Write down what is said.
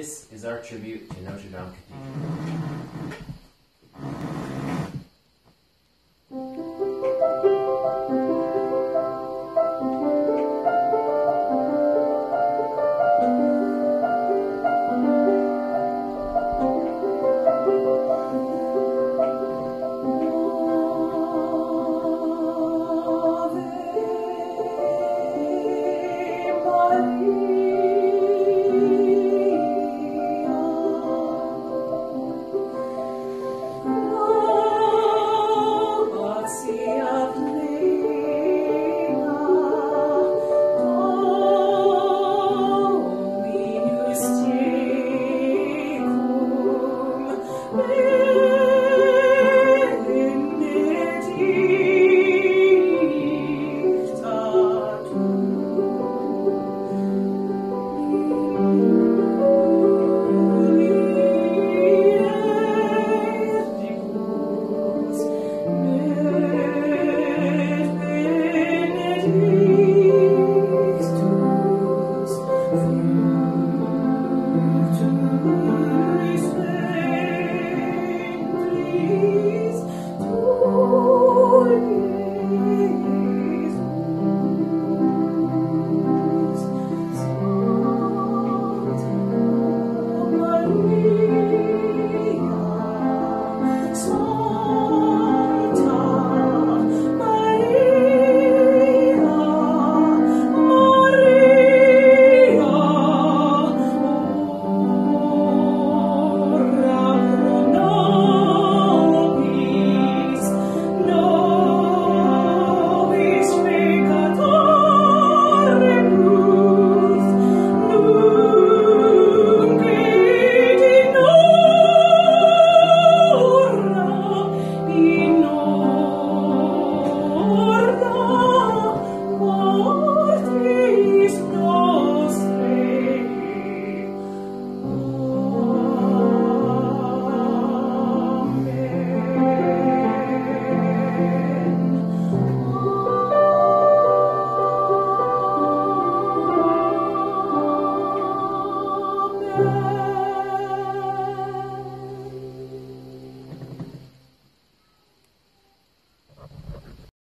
This is our tribute to Notre Dame Cathedral.